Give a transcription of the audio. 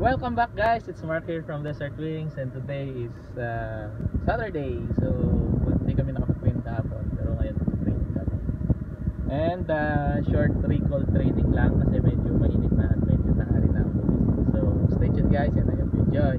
Welcome back guys, it's Mark here from Desert Wings and today is uh, Saturday. So hindi kami nakapag-train kahapon pero ngayon training kami. And uh, short recall training lang kasi medyo mainit na at medyo na ang so stay tuned guys. And I hope you enjoy